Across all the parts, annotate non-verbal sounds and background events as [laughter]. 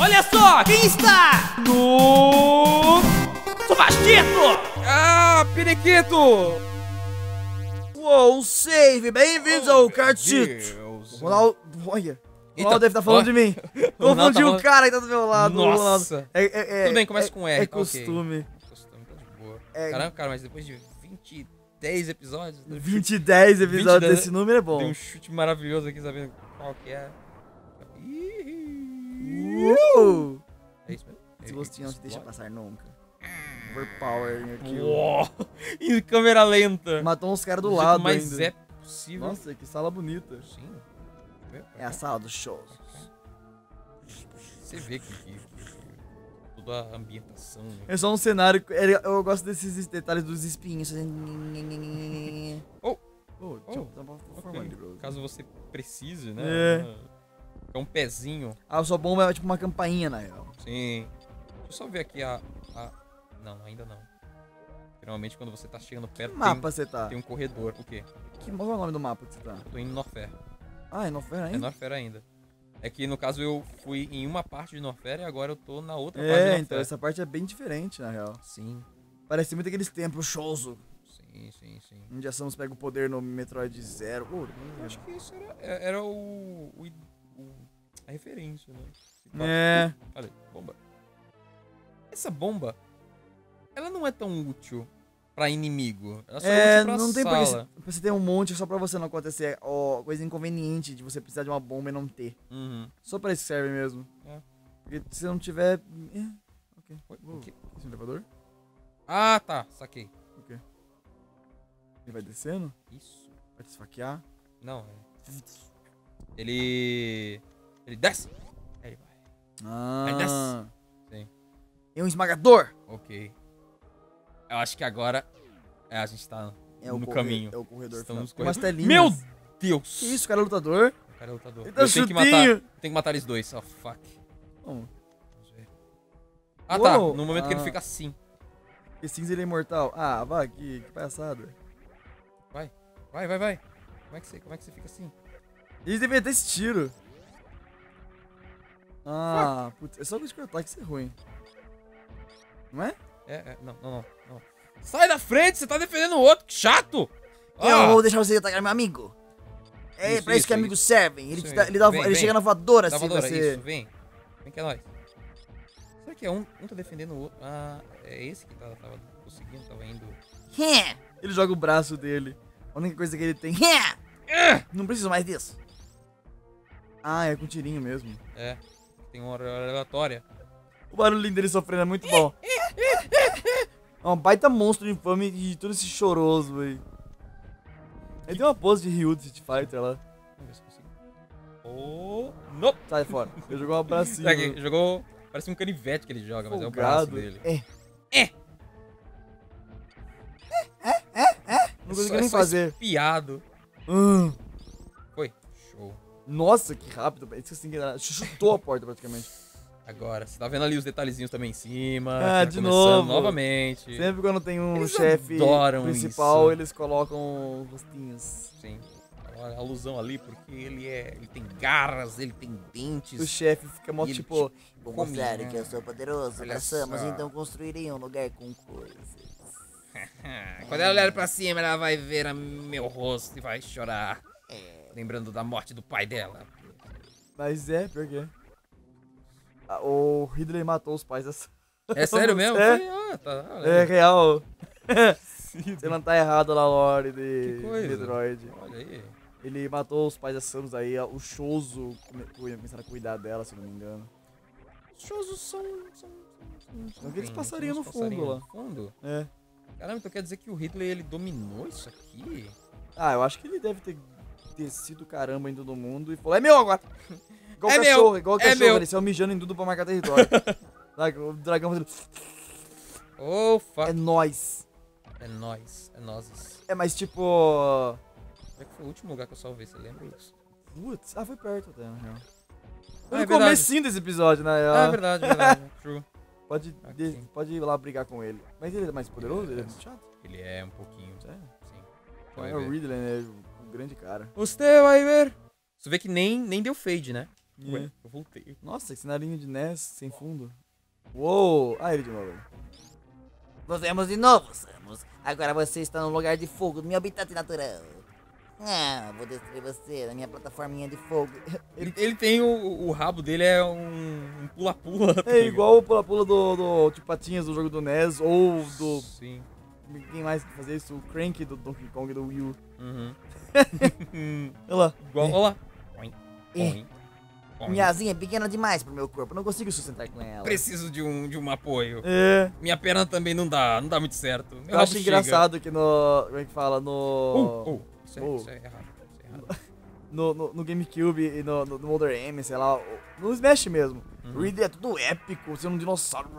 Olha só, quem está no Subastito! Ah, periquito! Uou, um save! Bem-vindos ao Meu Cartito! Deus. Ronaldo. Olha! O Eita, Ronaldo deve estar falando de mim. [laughs] O Confundi tá o falando- cara que tá do meu lado. o. Nossa! É, é, é, Tudo bem, começa é- com R, É tá ok. costume. Costume, tá de boa. É- Caramba, cara, mas depois de 20, 10 episódios, né? 20 e 10 episódios 20, desse número é bom. Dei um chute maravilhoso aqui, sabendo qual que é. Ih, Uh! É isso mesmo? Esse gostinho não te deixa passar nunca. Overpower aqui. Uou! [laughs] Em câmera lenta. Matou uns caras do Do lado mais ainda. é possível. Nossa, que sala bonita. Sim. É a sala dos shows. Você vê que, toda a ambientação. né? É só um cenário. é- Eu gosto desses detalhes dos espinhos. Oh! Oh, Oh, dar uma Ok. forma ali, bro. Caso você precise, né? É. É um pezinho. A sua bomba é tipo uma campainha, na real. Sim. Deixa eu só ver aqui a. a... Não, ainda não. Normalmente quando você tá chegando perto Que mapa você tá? tem um corredor. O quê? Que, qual é o nome do mapa que você tá? Eu tô indo em Norfair. Ah, é Norfair É ainda? Norfair ainda. É que no caso eu fui em uma parte de Norfair e agora eu tô na outra parte de É, então essa parte é bem diferente, na real. Sim, Parece muito aqueles templos Shouzo. sim, sim, sim. Onde a Samus pega o poder no Metroid Zero. Oh, Eu acho que isso era, é- era o, o, o- a referência, né? Tipo, é. Olha aí, bomba. Essa bomba, ela não é tão útil pra inimigo. Ela só é, É, pra não tem porque sala. você, você ter um monte só pra você não acontecer ó, coisa inconveniente de você precisar de uma bomba e não ter. Uhum. Só pra isso serve mesmo. É. Porque se não tiver. É, ok. Oi, quê? Esse é um elevador? Ah, tá, saquei. Ele vai descendo? Isso. Vai te esfaquear? Não, é. Ele. Ele desce. Aí vai. Ah. desce. Sim. É um esmagador! Ok. Eu acho que agora é, a gente tá É no caminho. É o corredor Estamos final. Correndo. Meu Deus! Que isso, cara é lutador? O cara é lutador. Ele tá Eu tenho que matar. Tenho que matar eles dois. Oh, fuck. Ver. Ah, tá. Uou, No momento que ele ah. fica assim. esse cinza ele é imortal. Ah, vai, que, que palhaçada. Vai, vai, vai. Como é que você, como é que você fica assim? Eles deveriam ter esse tiro. Ah, putz, é só com cortar que isso é ruim. Não é? É, é, não, não, não, não. Sai da frente, você tá defendendo o outro, que chato! Eu Ah, vou deixar você atacar meu amigo. É Isso, pra isso, isso, que amigos servem. Ele, Isso te dá- ele, dá, Vem, ele vem. chega na voadora assim, voadora, você. isso, vem. Vem que é nóis. Será que é um, um tá defendendo o outro? Ah, é esse que tava, tava conseguindo, tava indo... Ele joga o braço dele. A única coisa que ele tem. Não preciso mais disso. Ah, é com tirinho mesmo. É, tem uma hora aleatória. O barulhinho dele sofrendo é muito bom. É um baita monstro infame e todo esse choroso, velho. Ele tem uma pose de Ryu do Street Fighter lá. Vamos ver se consigo. Oh, nope! Sai fora. Ele jogou um abracinho. Tá aqui, jogou... Parece um canivete que ele joga, mas é o braço dele. É. É. Não consegui nem fazer. Piado. Hum. Nossa, que rápido, velho. Isso assim, chutou a porta praticamente. Agora, você tá vendo ali os detalhezinhos também em cima. Ah, de novo. Novamente. Sempre quando tem um Eles chefe principal, isso. eles colocam rostinhos. Sim. Olha alusão ali, porque ele é. Ele tem garras, ele tem dentes. O chefe fica mó tipo. Vou mostrar né? que eu sou poderoso, Olha só. então construirei um lugar com coisas. [laughs] Quando ela olhar pra cima, ela vai ver meu rosto e vai chorar. Lembrando da morte do pai dela. Mas é, pior que é. Ah, O Ridley matou os pais dessa. É sério mesmo? [laughs] É. Foi? Ah, tá. Ah, É real. Você [laughs] não tá errado na lore de. Metroid. Olha aí. Ele matou os pais da Samus aí, o Shoso come- come- começaram a cuidar dela, se não me engano. Os shows são. são, são, são aqueles passarinhos no fundo lá. no fundo? É. Caramba, então quer dizer que o Ridley ele dominou isso aqui? Ah, eu acho que ele deve ter descido caramba em todo mundo e falou, é meu agora! [laughs] Igual É cachorro, meu, igual é cachorro, meu. ele saiu mijando em tudo pra marcar território. [laughs] Sabe, o dragão fazendo, Oh, fuck. é nóis. É nóis, é nozes. É, mas tipo... Como é que foi o último lugar que eu salvei? Você lembra isso? Putz, ah, foi perto até, na real. Ah, Foi é no comecinho desse episódio, né? Ah, é verdade, é verdade. [laughs] True. Pode, de- pode ir lá brigar com ele. Mas ele é mais poderoso? Ele é muito chato? Ele é um pouquinho. Sério? Sim. É o. Ridley, né? Grande cara. Você vai ver. Você vê que nem, nem deu fade, né? Ué, É. eu voltei. Nossa, que cenarinho de NES sem fundo. Uou! Ah, ele de novo. Voltemos de novo, Samus. Agora você está no lugar de fogo, no meu habitat natural. Ah, vou destruir você na minha plataforminha de fogo. [laughs] Ele, ele tem o, o rabo dele é um um pula-pula. tá É igual o pula-pula do, do Tio Patinhas do jogo do NES, ou do. Sim. Quem mais que fazia isso? O Crank do Donkey Kong do Wii U. Uhum. [laughs] Olha lá. Igual, olha lá. Oin, É. oin, oin. Minha asinha é pequena demais pro meu corpo, não consigo sustentar com ela. Preciso de um, de um apoio. É. Minha perna também não dá, não dá muito certo. Meu Eu acho chega. engraçado que no. Como é que fala? No. Oh, oh, isso, é, Oh. isso é errado. Isso é errado. [laughs] No, no, no GameCube e no, no, no Molder M, sei lá. No Smash mesmo. O Ridley é tudo épico, sendo um dinossauro.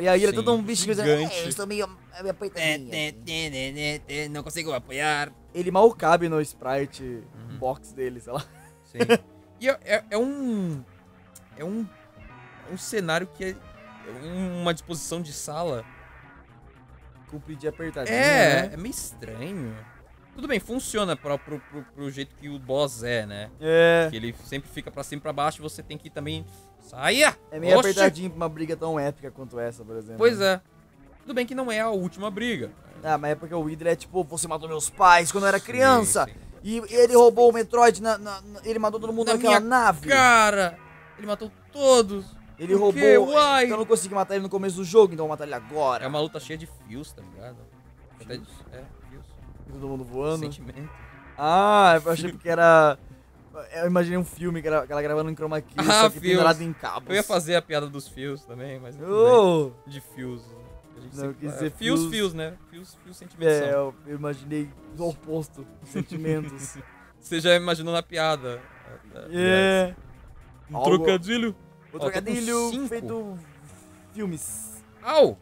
E aí ele é Sim, todo um bicho que gigante. É, eu estou meio, meio apertadinha. aqui. Não consigo apoiar. Ele mal cabe no sprite Uhum. box dele, sei lá. Sim. E é, é- é um. É um. É um cenário que é é uma disposição de sala. Compridinho apertadinho. É, Né? é meio estranho. Tudo bem, funciona pro, pro, pro, pro jeito que o boss é, né? É. Que ele sempre fica pra cima e pra baixo e você tem que também. Saia! É meio Oxe! apertadinho pra uma briga tão épica quanto essa, por exemplo. Pois é. Tudo bem que não é a última briga. Ah, mas é porque o Ridley é tipo, você matou meus pais quando eu era criança. Sim, sim. E ele roubou o Metroid na, na- na- Ele matou todo mundo Na naquela minha nave. Cara! Ele matou todos! Ele Por roubou. Então eu não consegui matar ele no começo do jogo, então eu vou matar ele agora. É uma luta cheia de fios, tá ligado? De- É, fios. Todo mundo voando. Sentimento. Ah, eu achei porque era. Eu imaginei um filme que, que ela gravando em chroma key, Ah, só que pendurado em cabos. Eu ia fazer a piada dos fios também, mas. Oh! bem. De fios. Gente Não, quis dizer fios, fios. fios, né? Fios, fios sentimentos. É, eu, eu imaginei o oposto. [laughs] Sentimentos. Você já imaginou na piada. É. Um Algo- trocadilho. Com trocadilho feito filmes. Au!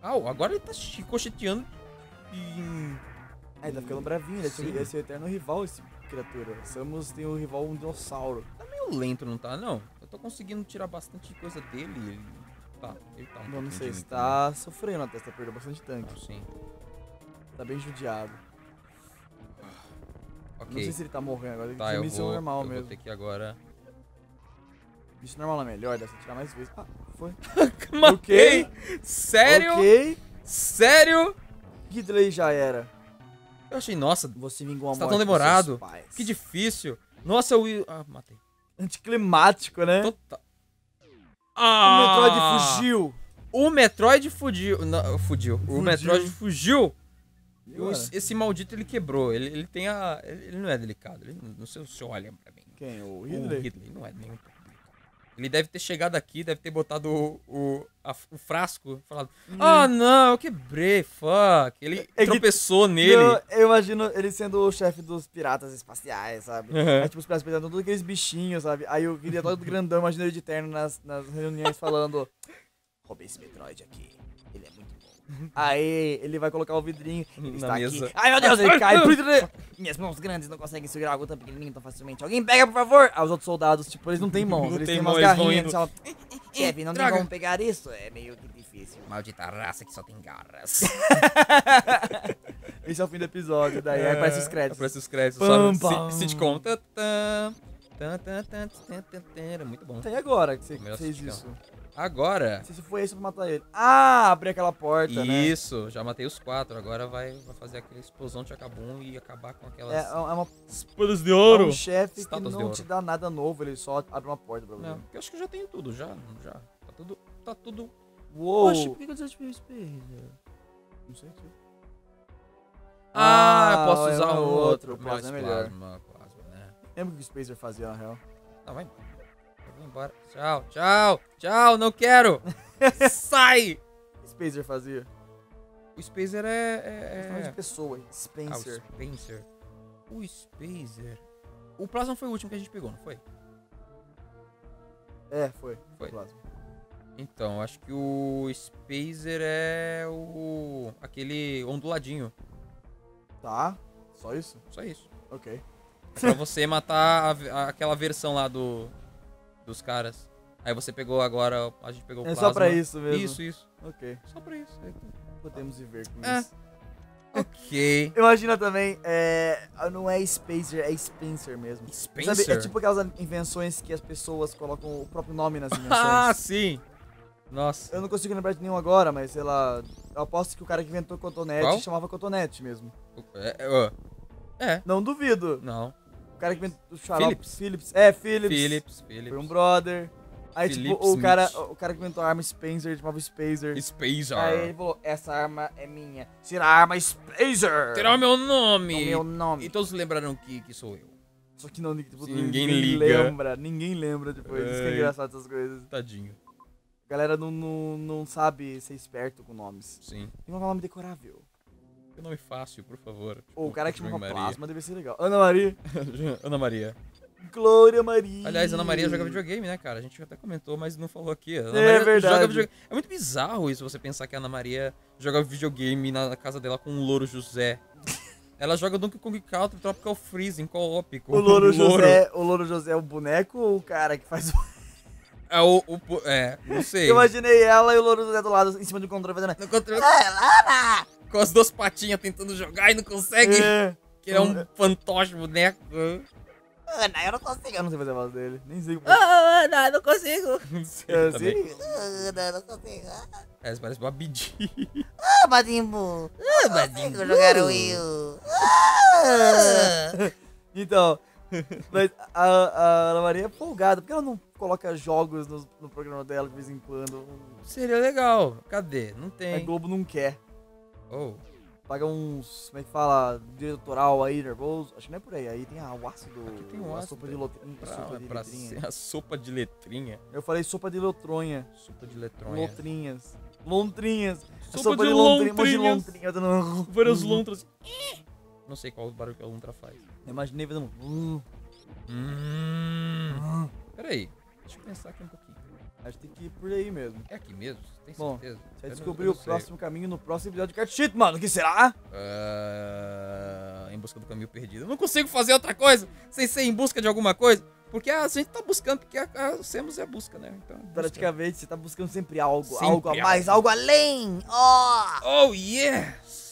Au, agora ele tá chicocheteando em. Ah, ele tá ficando bravinho, é seu, é seu eterno rival, esse criatura. Samus tem um rival, um dinossauro. Tá meio lento, não tá? Não. Eu tô conseguindo tirar bastante coisa dele. Ele tá, ele tá um Não, não sei, você tá sofrendo até, você tá perdendo bastante tanque. Não, sim. Tá bem judiado. Ok. Não sei se ele tá morrendo agora, ele Tá, tem missão vou, normal eu mesmo. vou ter que agora... Missão normal não é melhor, deve ser tirar mais vezes. Ah, foi. [laughs] Matei! Sério? Ok. Sério? Ridley já era. Eu achei, nossa, Você vingou a Você tá morte tão demorado. pais. que difícil. Nossa, eu. Ah, matei. Anticlimático, né? Total. O Ah! Metroid fugiu. O Metroid fugiu. Não, fugiu. O Fugiu. Metroid fugiu. E Eu- esse maldito ele quebrou. Ele, ele tem a. Ele, não é delicado. Ele, não sei se você olha pra mim. Quem? O O Ridley? Ridley não é um delicado. Ele deve ter chegado aqui, deve ter botado o, o, a- o frasco falado: Ah, não, eu quebrei, fuck. Ele Hum. É que- tropeçou nele. Eu, eu imagino ele sendo o chefe dos piratas espaciais, sabe? Uhum. Aí, tipo, os piratas pegando todos aqueles bichinhos, sabe? Aí eu queria todo grandão, imagina ele de terno nas, nas reuniões falando: Roubei esse Metroid aqui. Aí ele vai colocar o vidrinho, ele Na está mesa. aqui. Ai meu Deus, ele cai. Minhas mãos grandes não conseguem segurar algo tão pequenininho tão facilmente. Alguém pega, por favor! Os outros soldados, tipo, eles não têm mãos, Não eles tem têm mão, umas garrinhas. falam, Chefe, não tem Droga. como pegar isso? É meio que difícil. Maldita raça que só tem garras. [laughs] Esse é o fim do episódio, daí aí aparece os créditos. Aparece os créditos. Pam, só pam. si- sitcom. Tã, tã. Muito bom. Até agora que você Melhor fez sitcom. isso. Agora. Não sei se foi isso pra matar ele. Ah, abrir aquela porta, né? Isso, já matei os quatro. Agora vai, vai fazer aquela explosão de Acabum e acabar com aquelas. É, é uma, espadas de é um chefe que não ouro. te dá nada novo, ele só abre uma porta pra você. Não, eu acho que eu já tenho tudo, já. já. Tá tudo. Tá tudo. Uou! Oxe, por que eu desativei o Space? Não sei, tio. Ah, eu posso é usar um outro, outro. o plasma é melhor. Plasma, plasma, né? Lembra o que o Spacer fazia, na real? Tá, vai embora. Tchau, tchau, tchau, não quero! [laughs] Sai! O que o Spacer fazia? O Spacer é. É. de é... pessoa, Ah, o Spencer. Spencer. O Spacer. O Plasma foi o último que a gente pegou, não foi? É, foi. Foi. o Plasma. Então, acho que o Spacer é o. aquele onduladinho. Tá, só isso? Só isso. Ok. É pra você matar a a- aquela versão lá do. Dos caras. Aí você pegou agora. A gente pegou o É plasma. só pra isso mesmo. Isso, isso. Ok, Só pra isso. podemos viver com É. isso. Ok. [laughs] Imagina também, é. Não é Spacer, é Spencer mesmo. Spencer? Sabe, é tipo aquelas invenções que as pessoas colocam o próprio nome nas [laughs] invenções. Ah, sim. Nossa. Eu não consigo lembrar de nenhum agora, mas sei lá. Eu aposto que o cara que inventou cotonete Qual? chamava cotonete mesmo. É, é, é. Não duvido. não. O cara que inventou o xarope. Philips. Philips. É, Philips. Philips, Philips. Foi um brother. Aí, tipo, o cara, Smith. o cara que inventou a arma Spencer chamava Spacer. Spacer. Aí ele falou: Essa arma é minha. Será a arma Spacer. Terá o meu É o nome. meu nome. E todos lembraram que, que sou eu. Só que não, tipo, ninguém liga. lembra. Ninguém lembra depois. Isso que é Ai. engraçado essas coisas. Tadinho. A galera não, não, não sabe ser esperto com nomes. Sim. Tem um nome decorável. Que nome fácil, por favor. Ou o Tipo, cara que chama Maria. Plasma deve ser legal. Ana Maria. [laughs] Ana Maria. Glória Maria. Aliás, Ana Maria joga videogame, né, cara? A gente até comentou, mas não falou aqui. Ana É Maria verdade. É muito bizarro isso, você pensar que a Ana Maria joga videogame na casa dela com o Louro José. [laughs] Ela joga Donkey Kong Country Tropical Freeze em co-op com O Louro José, o Louro José é o boneco ou o cara que faz o... [laughs] É, o, o é, não sei. Eu imaginei ela e o Louro José do lado, em cima do controle, fazendo... No controle- Ah, Lara! Com as duas patinhas tentando jogar e não consegue. É. Que ele é um fantoche boneco. Ana, eu não consigo. Eu não sei fazer a voz dele, nem sei. Ah, Ana, não consigo. [laughs] Não sei [laughs] Eu sei. Ana, não consigo. É, você parece uma Bidi. Ah, Badimbu. Ah, Badimbu. jogar o Will. Ah. Então, mas a, a Ana Maria é folgada, porque ela não coloca jogos no, no programa dela de vez em quando? Seria legal. Cadê? Não A tem. Globo não quer. Oh. Paga uns, como é que fala, diretoral aí, nervoso. Acho que não é por aí. Aí tem a, o ácido, Aqui tem um a ácido. sopa de, lotrinha, Pra, sopa de pra letrinha. ser a sopa de letrinha. Eu falei sopa de lotronha. Sopa de letronha. Lotrinhas. Lontrinhas. A Sopa de lontrinha, um monte de lontrinhas. dando- Várias [laughs] lontras. Não sei qual barulho que a lontra faz. Eu Imaginei fazendo. um. Hum. Peraí. Deixa eu pensar aqui um pouquinho. Acho que tem que ir por aí mesmo. É aqui mesmo? Tem Bom, certeza? Você vai descobrir o próximo caminho no próximo episódio de Sheet, mano. O que será? Ah, em busca do caminho perdido. Eu não consigo fazer outra coisa sem ser em busca de alguma coisa. Porque a gente tá buscando, porque a, a, Semos é a busca, né? Então, busca. Praticamente, você tá buscando sempre algo. Sempre algo a mais, algo. além. Ó! Oh, yes!